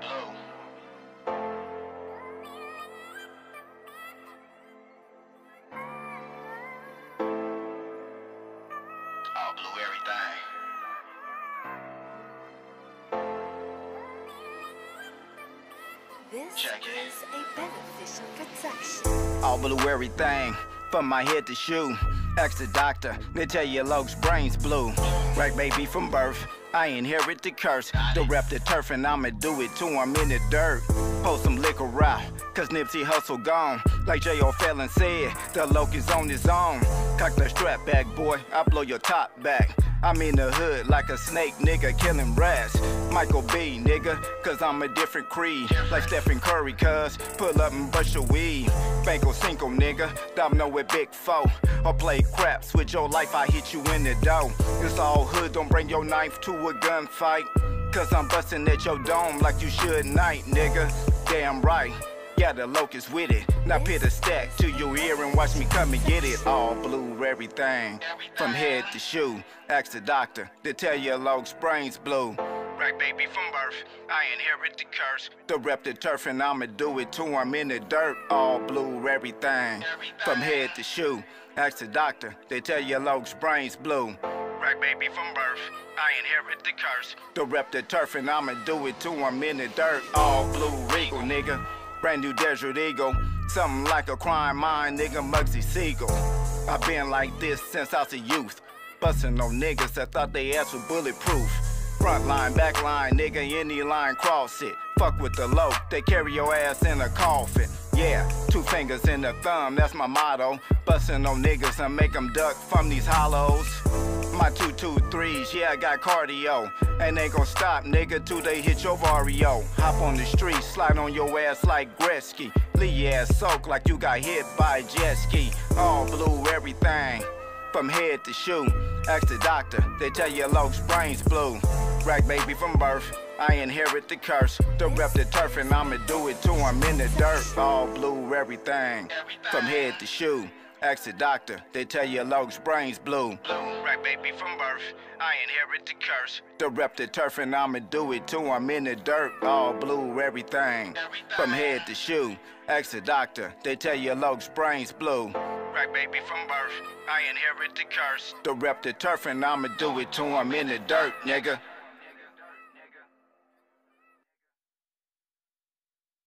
Blue. All blue everything. This Check it. is a beneficial production. All blue everything, from my head to shoe. Ask the doctor, they tell you Loke's brains blue. Right baby from birth, I inherit the curse. The rep the turf and I'ma do it to him in the dirt. Pull some liquor out, cause Nipsey Hussle gone. Like J.O. Fallon said, the Loke is on his own. Cock the strap back, boy, I blow your top back. I'm in the hood like a snake, nigga, killing rats. Michael B, nigga, cause I'm a different creed. Like Stephen Curry, cuz, pull up and brush your weed. Banco Cinco, nigga, domino with Big Foe. Or play craps with your life, I hit you in the dough. It's all hood, don't bring your knife to a gunfight. Cause I'm busting at your dome like you should night, nigga. Damn right. Yeah, the locust with it. Now put a stack to your ear and watch me come and get it. All blue, everything. From head to shoe. Ask the doctor to tell you Loke's brains blue. Right, baby, from birth. I inherit the curse. The rep the turf and I'ma do it to him in the dirt. All blue, everything. From head to shoe. Ask the doctor. They tell you Loke's brains blue. Right, baby, from birth. I inherit the curse. The rep the turf and I'ma do it to him in the dirt. All blue, regal, nigga. Brand new Desert Eagle. Something like a crime mind, nigga, Bugsy Siegel. I've been like this since I was a youth. Bustin' on niggas that thought they ass was bulletproof. Front line, back line, nigga, any line, cross it. Fuck with the low, they carry your ass in a coffin. Yeah, two fingers in the thumb, that's my motto. Bustin' on niggas and make them duck from these hollows. My two two threes, yeah, I got cardio. And they gon' stop, nigga, till they hit your Vario. Hop on the street, slide on your ass like Gretzky. Leave your ass soak like you got hit by a jet ski. All blue, everything. From head to shoe. Ask the doctor, they tell you Loke's brains blue. Rack baby from birth, I inherit the curse. The rep the turf and I'ma do it I'm in the dirt. All blue, everything. From head to shoe. Ask the doctor, they tell you Loke's brains blue. Right, baby, from birth, I inherit the curse. The rep the turf and I'ma do it too, I'm in the dirt. All blue, everything. From head to shoe. Ask the doctor, they tell you Loke's brains blue. Right, baby, from birth, I inherit the curse. The rep the turf and I'ma do it too, I'm in the dirt, nigga.